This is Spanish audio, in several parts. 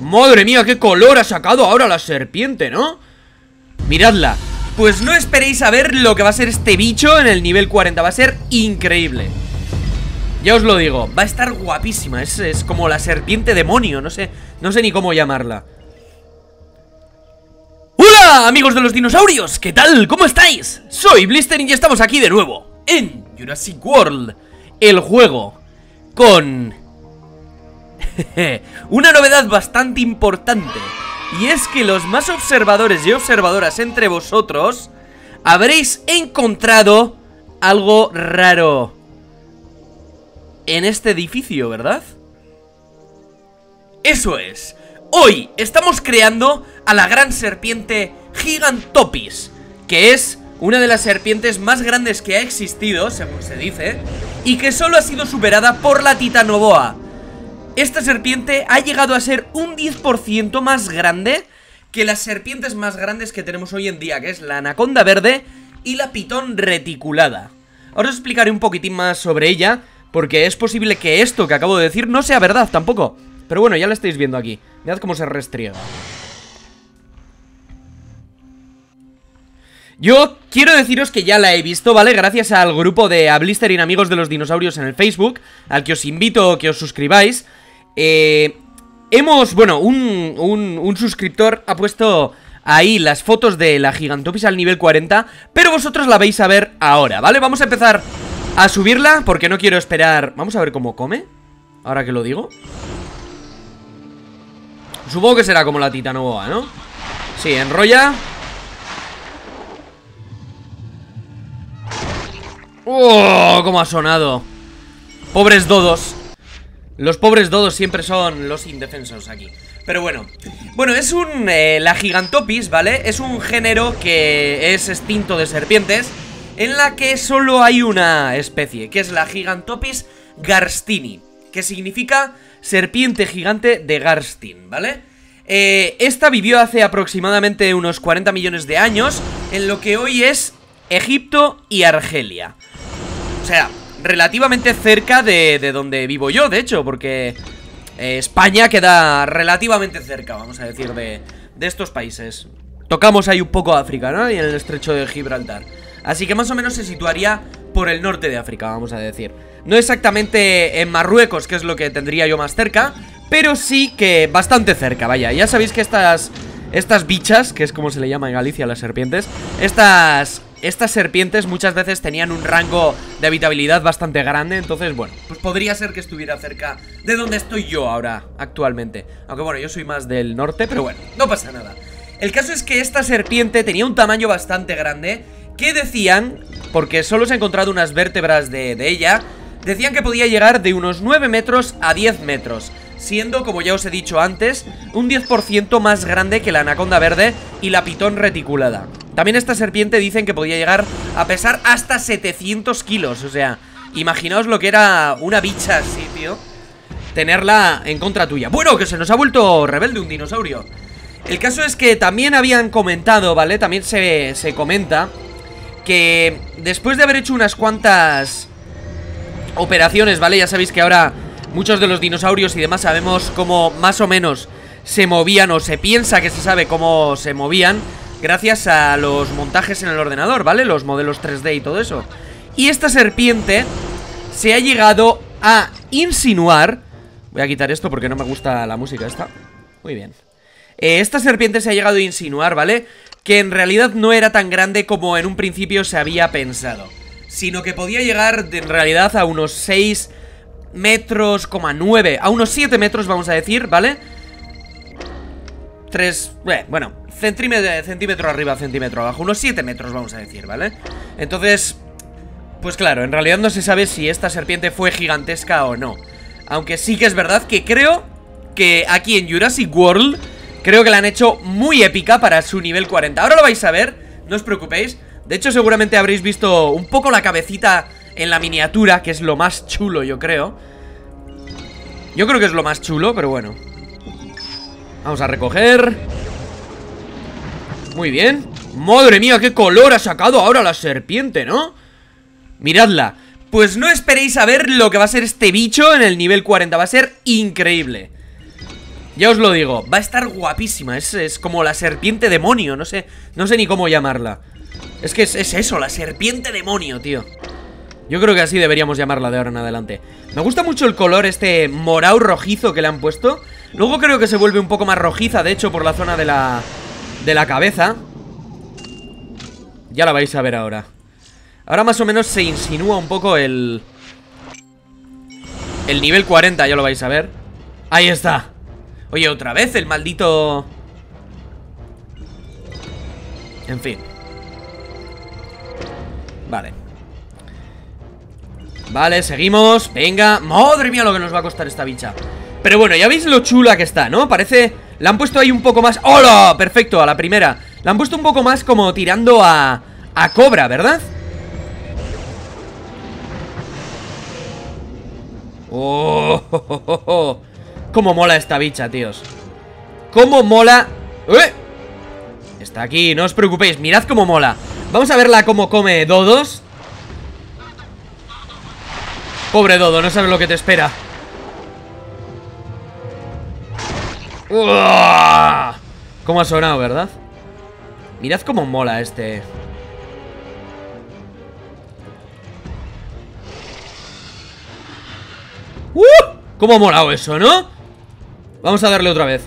Madre mía, qué color ha sacado ahora la serpiente, ¿no? Miradla Pues no esperéis a ver lo que va a ser este bicho en el nivel 40 Va a ser increíble Ya os lo digo, va a estar guapísima Es, es como la serpiente demonio, no sé No sé ni cómo llamarla ¡Hola, amigos de los dinosaurios! ¿Qué tal? ¿Cómo estáis? Soy Blister y estamos aquí de nuevo En Jurassic World El juego Con Una novedad bastante importante Y es que los más observadores y observadoras entre vosotros Habréis encontrado algo raro En este edificio, ¿verdad? Eso es Hoy estamos creando a la gran serpiente Gigantopis Que es una de las serpientes más grandes que ha existido, según se dice Y que solo ha sido superada por la Titanoboa esta serpiente ha llegado a ser un 10% más grande que las serpientes más grandes que tenemos hoy en día, que es la anaconda verde y la pitón reticulada. Ahora os explicaré un poquitín más sobre ella, porque es posible que esto que acabo de decir no sea verdad tampoco. Pero bueno, ya lo estáis viendo aquí. Mirad cómo se restriega. Yo quiero deciros que ya la he visto, ¿vale? Gracias al grupo de Ablisterin Amigos de los Dinosaurios en el Facebook, al que os invito a que os suscribáis. Eh, hemos, bueno, un, un, suscriptor ha puesto ahí las fotos de la Gigantopis al nivel 40 Pero vosotros la vais a ver ahora, ¿vale? Vamos a empezar a subirla porque no quiero esperar Vamos a ver cómo come Ahora que lo digo Supongo que será como la titanoboa, ¿no? Sí, enrolla ¡Oh! ¿Cómo ha sonado? Pobres dodos los pobres dodos siempre son los indefensos aquí Pero bueno Bueno, es un... Eh, la Gigantopis, ¿vale? Es un género que es extinto de serpientes En la que solo hay una especie Que es la Gigantopis garstini Que significa serpiente gigante de Garstin, ¿vale? Eh, esta vivió hace aproximadamente unos 40 millones de años En lo que hoy es Egipto y Argelia O sea, relativamente cerca de, donde vivo yo, de hecho, porque eh, España queda relativamente cerca, vamos a decir, de, de estos países. Tocamos ahí un poco África, ¿no? Y en el estrecho de Gibraltar. Así que más o menos se situaría por el norte de África, vamos a decir. No exactamente en Marruecos, que es lo que tendría yo más cerca, pero sí que bastante cerca, vaya. Ya sabéis que estas, estas bichas, que es como se le llama en Galicia las serpientes, estas estas serpientes muchas veces tenían un rango de habitabilidad bastante grande Entonces, bueno, pues podría ser que estuviera cerca de donde estoy yo ahora, actualmente Aunque bueno, yo soy más del norte, pero bueno, no pasa nada El caso es que esta serpiente tenía un tamaño bastante grande Que decían, porque solo se han encontrado unas vértebras de, de ella Decían que podía llegar de unos 9 metros a 10 metros siendo, como ya os he dicho antes, un 10% más grande que la anaconda verde y la pitón reticulada. También esta serpiente dicen que podía llegar a pesar hasta 700 kilos O sea, imaginaos lo que era una bicha así, tío Tenerla en contra tuya Bueno, que se nos ha vuelto rebelde un dinosaurio El caso es que también habían comentado, ¿vale? También se, se comenta Que después de haber hecho unas cuantas operaciones, ¿vale? Ya sabéis que ahora muchos de los dinosaurios y demás sabemos cómo más o menos se movían o se piensa que se sabe cómo se movían gracias a los montajes en el ordenador, ¿vale? Los modelos 3D y todo eso. Y esta serpiente se ha llegado a insinuar... Voy a quitar esto porque no me gusta la música esta. Muy bien. Eh, esta serpiente se ha llegado a insinuar, ¿vale? Que en realidad no era tan grande como en un principio se había pensado. Sino que podía llegar en realidad a unos 6 metros, 9, a unos 7 metros vamos a decir, ¿vale? 3, eh, bueno, centímetro, centímetro arriba, centímetro abajo Unos 7 metros vamos a decir, ¿vale? Entonces, pues claro, en realidad no se sabe si esta serpiente fue gigantesca o no. Aunque sí que es verdad que creo que aquí en Jurassic World Creo que la han hecho muy épica para su nivel 40 Ahora lo vais a ver, no os preocupéis. De hecho seguramente habréis visto un poco la cabecita en la miniatura Que es lo más chulo yo creo. Yo creo que es lo más chulo, pero bueno Vamos a recoger. Muy bien. Madre mía, qué color ha sacado ahora la serpiente, ¿no? Miradla. Pues no esperéis a ver lo que va a ser este bicho en el nivel 40 Va a ser increíble. Ya os lo digo, va a estar guapísima. Es, es como la serpiente demonio No sé, no sé ni cómo llamarla. Es que es, es eso, la serpiente demonio, tío. Yo creo que así deberíamos llamarla de ahora en adelante. Me gusta mucho el color este morado rojizo que le han puesto Luego creo que se vuelve un poco más rojiza De hecho, por la zona de la, de la cabeza. Ya la vais a ver ahora. Ahora más o menos se insinúa un poco el... El nivel 40, ya lo vais a ver. Ahí está. Oye, otra vez el maldito... En fin. Vale. Vale, seguimos. Venga, madre mía lo que nos va a costar esta bicha Pero bueno, ya veis lo chula que está, ¿no? Parece... La han puesto ahí un poco más... ¡Hola! Perfecto, a la primera La han puesto un poco más como tirando a... A cobra, ¿verdad? ¡Oh! oh, Cómo mola esta bicha, tíos Cómo mola ¡Eh! Está aquí, no os preocupéis Mirad cómo mola Vamos a verla cómo come dodos Pobre dodo, no sabes lo que te espera ¡Uah! ¿Cómo ha sonado, verdad? Mirad cómo mola este ¡Uh! ¿Cómo ha molado eso, no? Vamos a darle otra vez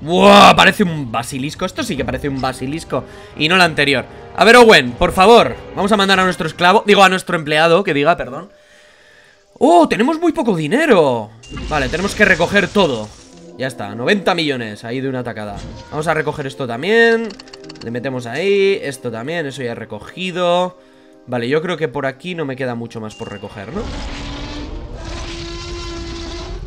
¡Wow! Parece un basilisco Esto sí que parece un basilisco Y no el anterior A ver, Owen, por favor Vamos a mandar a nuestro esclavo Digo, a nuestro empleado Que diga, perdón ¡Oh! Tenemos muy poco dinero Vale, tenemos que recoger todo. Ya está, 90 millones ahí de una atacada Vamos a recoger esto también. Le metemos ahí Esto también, eso ya he recogido. Vale, yo creo que por aquí no me queda mucho más por recoger, ¿no?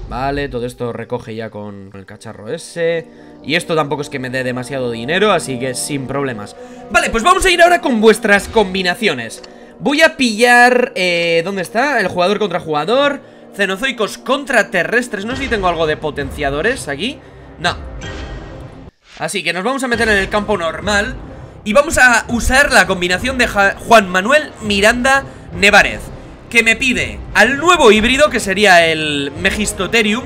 Vale, todo esto recoge ya con el cacharro ese. Y esto tampoco es que me dé demasiado dinero, así que sin problemas. Vale, pues vamos a ir ahora con vuestras combinaciones Voy a pillar... Eh, ¿Dónde está? El jugador contra jugador Cenozoicos contra terrestres No sé si tengo algo de potenciadores aquí No Así que nos vamos a meter en el campo normal Y vamos a usar la combinación de Juan Manuel Miranda Nevarez que me pide al nuevo híbrido, que sería el Megistoterium,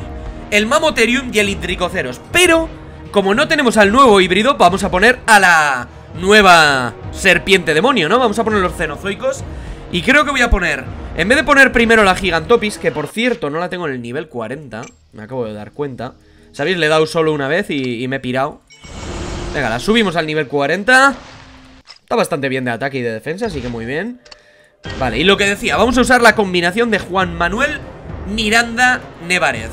el Mamoterium y el Indricoceros. Pero, como no tenemos al nuevo híbrido, vamos a poner a la nueva serpiente demonio, ¿no? Vamos a poner los cenozoicos. Y creo que voy a poner, en vez de poner primero la Gigantopis, que por cierto no la tengo en el nivel 40, me acabo de dar cuenta. ¿Sabéis? Le he dado solo una vez y, me he pirado. Venga, la subimos al nivel 40. Está bastante bien de ataque y de defensa, así que muy bien. Vale, y lo que decía, vamos a usar la combinación de Juan Manuel Miranda Nevarez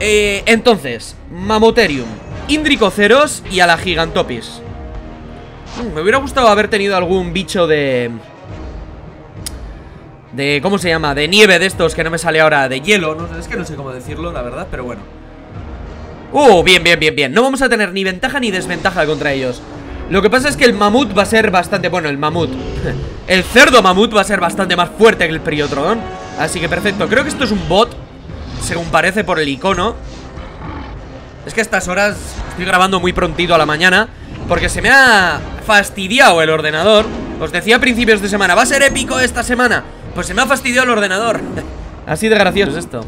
eh, Entonces, Mamoterium, Indricoceros y a la Gigantopis Me hubiera gustado haber tenido algún bicho de... De, ¿cómo se llama? De nieve de estos que no me sale ahora De hielo, no, es que no sé cómo decirlo, la verdad, pero bueno. Uh, bien, bien, bien, bien. No vamos a tener ni ventaja ni desventaja contra ellos. Lo que pasa es que el mamut va a ser bastante... Bueno, el mamut. El cerdo mamut va a ser bastante más fuerte que el periotrodón Así que perfecto. Creo que esto es un bot Según parece por el icono. Es que a estas horas estoy grabando muy prontito a la mañana Porque se me ha fastidiado el ordenador. Os decía a principios de semana Va a ser épico esta semana Pues se me ha fastidiado el ordenador. Así de gracioso. Es esto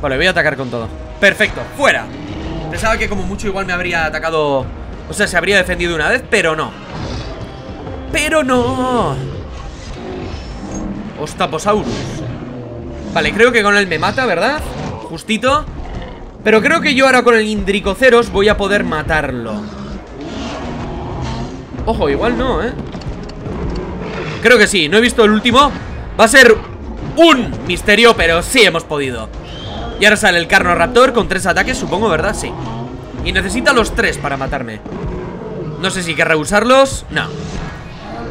Vale, voy a atacar con todo. Perfecto, fuera. Pensaba que como mucho igual me habría atacado o sea, se habría defendido una vez, pero no. ¡Pero no! Ostaposaurus. Vale, creo que con él me mata, ¿verdad? Justito. Pero creo que yo ahora con el Indricoceros voy a poder matarlo Ojo, igual no, ¿eh? Creo que sí, no he visto el último. Va a ser un misterio, pero sí hemos podido. Y ahora sale el Carnoraptor con tres ataques, supongo, ¿verdad? Sí. Y necesita los tres para matarme. No sé si querrá usarlos No.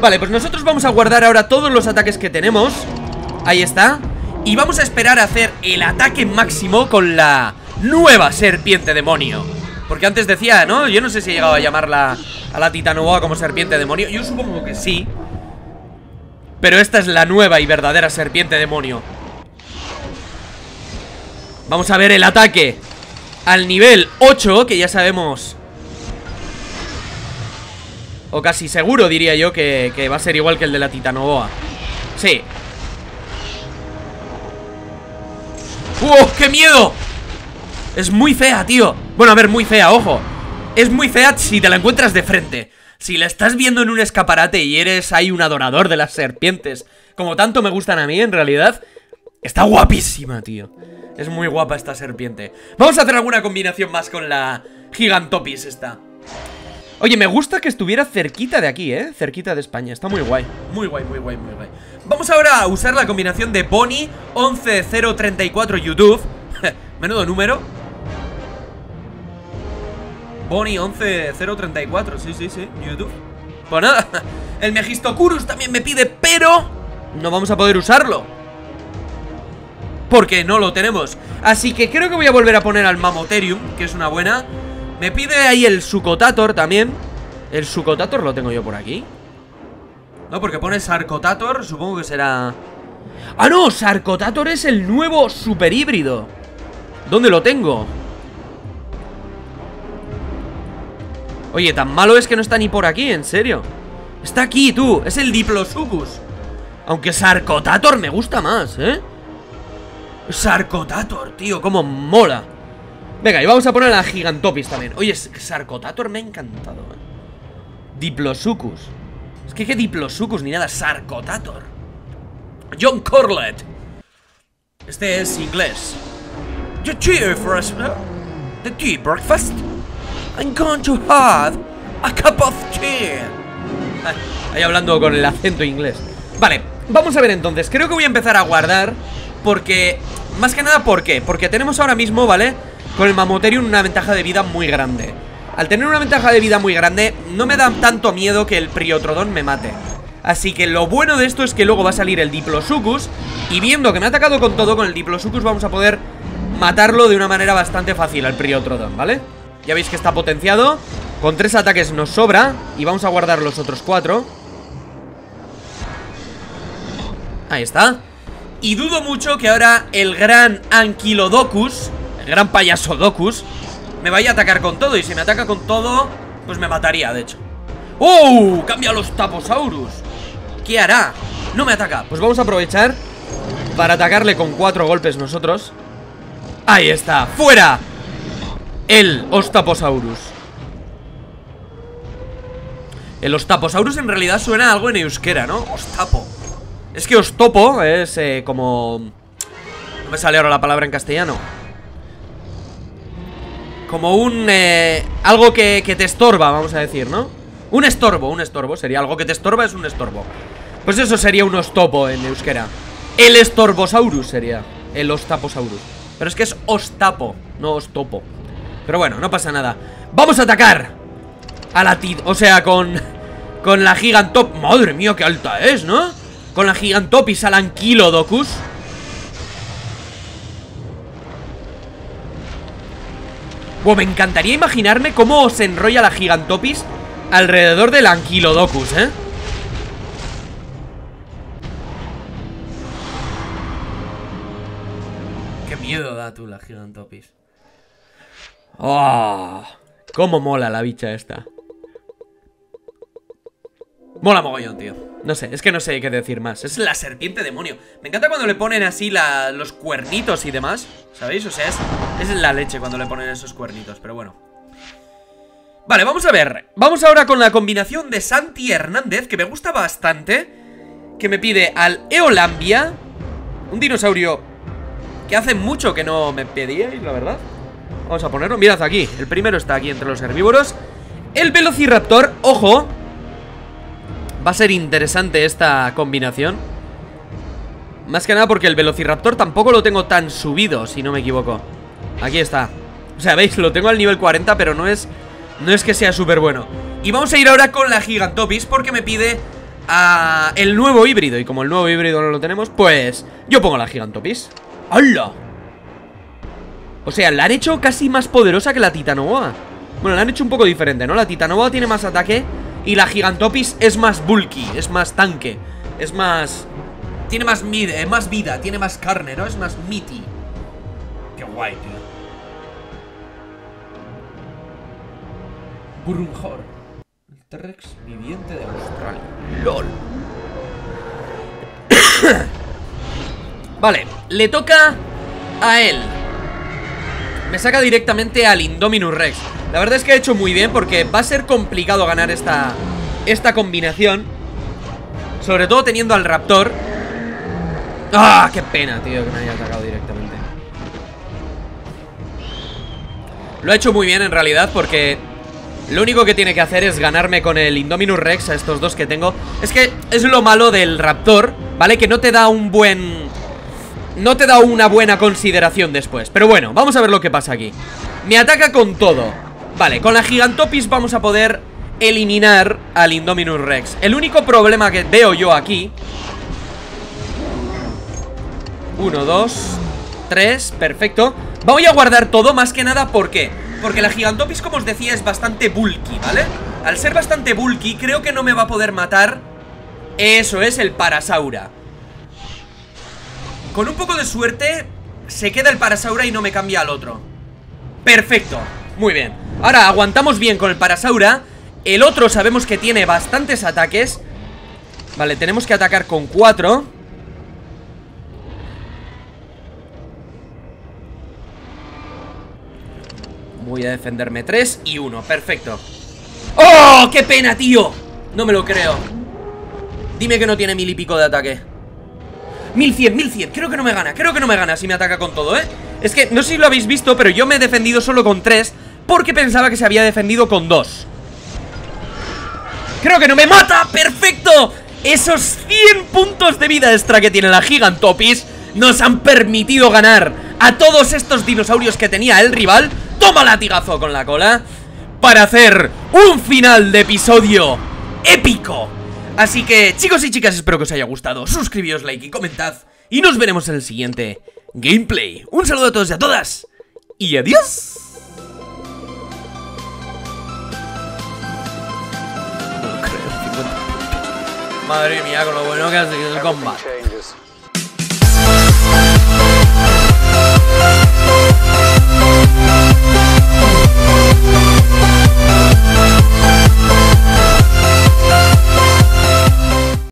Vale, pues nosotros vamos a guardar ahora todos los ataques que tenemos. Ahí está. Y vamos a esperar a hacer el ataque máximo con la nueva serpiente demonio Porque antes decía, ¿no? Yo no sé si he llegado a llamarla a la titanoboa como serpiente demonio. Yo supongo que sí. Pero esta es la nueva y verdadera serpiente demonio. Vamos a ver el ataque al nivel 8, que ya sabemos O casi seguro diría yo que, va a ser igual que el de la Titanoboa. Sí. ¡Oh, qué miedo! Es muy fea, tío. Bueno, a ver, muy fea, ojo. Es muy fea si te la encuentras de frente. Si la estás viendo en un escaparate y eres ahí un adorador de las serpientes Como tanto me gustan a mí, en realidad Está guapísima, tío. Es muy guapa esta serpiente. Vamos a hacer alguna combinación más con la Gigantopis esta. Oye, me gusta que estuviera cerquita de aquí, ¿eh? Cerquita de España, está muy guay. Muy guay, muy guay, muy guay. Vamos ahora a usar la combinación de Bonnie 11034 YouTube. Menudo número Bonnie 11034, sí, sí, sí, YouTube. Pues nada, el Megistocurus también me pide, pero No vamos a poder usarlo. Porque no lo tenemos. Así que creo que voy a volver a poner al Mamoterium Que es una buena. Me pide ahí el Sucotator también. El Sucotator lo tengo yo por aquí. No, porque pone Sarcotator, supongo que será... ¡Ah, no! Sarcotator es el nuevo super híbrido. ¿Dónde lo tengo? Oye, tan malo es que no está ni por aquí, en serio. Está aquí, tú, es el Diplosucus Aunque Sarcotator me gusta más, ¿eh? Sarcotator, tío, como mola. Venga, y vamos a poner a Gigantopis también. Oye, Sarcotator me ha encantado, ¿eh? Diplosucus es que qué Diplosucus ni nada, Sarcotator. John Corlett. Este es inglés. You tea for us, The tea breakfast I'm going to have a cup of tea ah, Ahí hablando con el acento inglés Vale, vamos a ver entonces Creo que voy a empezar a guardar Porque, más que nada, ¿por qué? Porque tenemos ahora mismo, ¿vale? Con el Mamoterium una ventaja de vida muy grande al tener una ventaja de vida muy grande, no me da tanto miedo que el Priotrodon me mate. Así que lo bueno de esto es que luego va a salir el Diplosucus Y viendo que me ha atacado con todo, con el Diplosucus vamos a poder matarlo de una manera bastante fácil al Priotrodon, ¿vale? Ya veis que está potenciado. Con tres ataques nos sobra Y vamos a guardar los otros cuatro. Ahí está. Y dudo mucho que ahora el gran Anquilodocus El gran payaso Docus me vaya a atacar con todo. Y si me ataca con todo, pues me mataría, de hecho. ¡Oh! Cambia los Taposaurus. ¿Qué hará? No me ataca. Pues vamos a aprovechar Para atacarle con cuatro golpes nosotros. Ahí está, ¡fuera! El Ostaposaurus. El Ostaposaurus en realidad suena algo en euskera, ¿no? Ostapo. Es que Ostopo es eh, como... No me sale ahora la palabra en castellano. Como un... Eh, algo que, te estorba, vamos a decir, ¿no? Un estorbo, un estorbo Sería algo que te estorba, es un estorbo. Pues eso sería un ostopo en euskera. El estorbosaurus sería El ostaposaurus. Pero es que es ostapo, no ostopo Pero bueno, no pasa nada ¡Vamos a atacar! A la tid... O sea, con... Con la gigantop... Madre mía, qué alta es, ¿no? Con la gigantopis al anquilodocus Bueno, me encantaría imaginarme cómo se enrolla la Gigantopis alrededor del Anquilodocus, ¿eh? Qué miedo da tú la Gigantopis. ¡Oh! ¡Cómo mola la bicha esta! Mola mogollón, tío No sé, es que no sé qué decir más Es la serpiente demonio Me encanta cuando le ponen así los cuernitos y demás ¿Sabéis? O sea, es, es la leche cuando le ponen esos cuernitos Pero bueno Vale, vamos a ver Vamos ahora con la combinación de Santi Hernández Que me gusta bastante Que me pide al Eolambia Un dinosaurio Que hace mucho que no me pedíais, la verdad Vamos a ponerlo, mirad aquí. El primero está aquí entre los herbívoros. El Velociraptor, ojo Va a ser interesante esta combinación. Más que nada porque el Velociraptor tampoco lo tengo tan subido, si no me equivoco. Aquí está. O sea, veis, lo tengo al nivel 40, pero no es... No es que sea súper bueno Y vamos a ir ahora con la Gigantopis porque me pide a el nuevo híbrido. Y como el nuevo híbrido no lo tenemos, pues yo pongo la Gigantopis. ¡Hala! O sea, la han hecho casi más poderosa que la Titanoboa. Bueno, la han hecho un poco diferente, ¿no? La Titanoboa tiene más ataque y la Gigantopis es más bulky, es más tanque Es más... Tiene más, eh, más vida, tiene más carne, ¿no? Es más meaty. Qué guay, tío. Burunjor El T-Rex viviente de Australia. LOL. Vale, le toca a él Me saca directamente al Indominus Rex La verdad es que ha hecho muy bien porque va a ser complicado ganar esta, esta combinación Sobre todo teniendo al Raptor ¡Ah! ¡Qué pena, tío! Que me haya atacado directamente Lo ha hecho muy bien en realidad porque Lo único que tiene que hacer es ganarme con el Indominus Rex a estos dos que tengo Es que es lo malo del Raptor, ¿vale? Que no te da un buen... No te da una buena consideración después Pero bueno, vamos a ver lo que pasa aquí. Me ataca con todo. Vale, con la Gigantopis vamos a poder eliminar al Indominus Rex. El único problema que veo yo aquí Uno, dos, tres, perfecto. Voy a guardar todo más que nada, ¿por qué? Porque la Gigantopis, como os decía, es bastante bulky, ¿vale? Al ser bastante bulky, creo que no me va a poder matar. Eso es el Parasaura Con un poco de suerte Se queda el Parasaura y no me cambia al otro. Perfecto, muy bien. Ahora aguantamos bien con el Parasaura. El otro sabemos que tiene bastantes ataques. Vale, tenemos que atacar con cuatro. Voy a defenderme 3 y 1, perfecto. ¡Oh! ¡Qué pena, tío! No me lo creo. Dime que no tiene mil y pico de ataque 1100, 1100, creo que no me gana Creo que no me gana si me ataca con todo, ¿eh? Es que, no sé si lo habéis visto, pero yo me he defendido solo con 3 Porque pensaba que se había defendido con 2 Creo que no me mata, perfecto Esos 100 puntos de vida extra que tiene la Gigantopis Nos han permitido ganar a todos estos dinosaurios que tenía el rival. Toma latigazo con la cola Para hacer un final de episodio épico Así que chicos y chicas espero que os haya gustado. Suscribíos, like y comentad. Y nos veremos en el siguiente gameplay. Un saludo a todos y a todas. Y adiós. Madre mía, con lo bueno que ha el combate